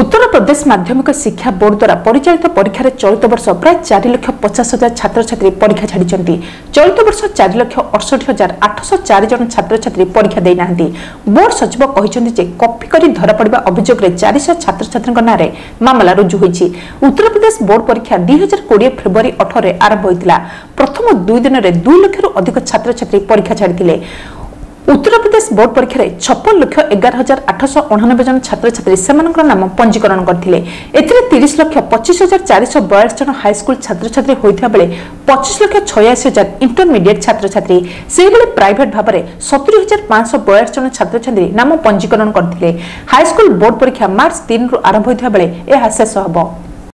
ଉତ୍ତରପ୍ରଦେଶ ମାଧ୍ୟମିକ ଶିକ୍ଷା ବୋର୍ଡ ଦ୍ୱାରା ପରିଚାଳିତ ପରୀକ୍ଷାରେ ଚଳିତ ବର୍ଷ ପ୍ରାୟ ଚାରି ଲକ୍ଷ ପଚାଶ ହଜାର ଛାତ୍ରଛାତ୍ରୀ ପରୀକ୍ଷା ଛାଡ଼ିଛନ୍ତି ଚଳିତ ବର୍ଷ ଚାରି ଲକ୍ଷ ଅଠଷଠି ହଜାର ଆଠଶହ ଚାରି ଜଣ ଛାତ୍ରଛାତ୍ରୀ ପରୀକ୍ଷା ଦେଇନାହାନ୍ତି ବୋର୍ଡ ସଚିବ କହିଛନ୍ତି ଯେ କପି କରି ଧରାପଡ଼ିବା ଅଭିଯୋଗରେ ଚାରିଶହ ଛାତ୍ରଛାତ୍ରୀଙ୍କ ନାଁରେ ମାମଲା ରୁଜୁ ହୋଇଛି ଉତ୍ତରପ୍ରଦେଶ ବୋର୍ଡ ପରୀକ୍ଷା ଦୁଇ ହଜାର କୋଡ଼ିଏ ଫେବୃୟାରୀ ଅଠରରେ ଆରମ୍ଭ ହୋଇଥିଲା ପ୍ରଥମ ଦୁଇ ଦିନରେ ଦୁଇ ଲକ୍ଷରୁ ଅଧିକ ଛାତ୍ରଛାତ୍ରୀ ପରୀକ୍ଷା ଛାଡ଼ିଥିଲେ উত্তরপ্রদেশ বোর্ড পরীক্ষায় ছপন লক্ষ এগার হাজার আঠশ অণানবে জন ছাত্রছাত্রী সেমানঙ্কর নাম পঞ্জীকরণ করে এতে তিরিশ লক্ষ পঁচিশ হাজার চারিশ বয়াশ জন হাইস্কুল ছাত্রছাত্রী হয়ে বেড়ে পঁচিশ লক্ষ ছয়াশি হাজার ইন্টরমিডিয়েট ছাত্রছাত্রী সেইভাবে প্রাইভেট ভাবে সতুরি হাজার পাঁচশ বয়াশ জন ছাত্রছাত্রী নাম পঞ্জীকরণ করে হাইস্কুল বোর্ড পরীক্ষা মার্চ তিন রু আরম্ভ হয়ে বেড়ে ଏହା ଶେଷ ହେବ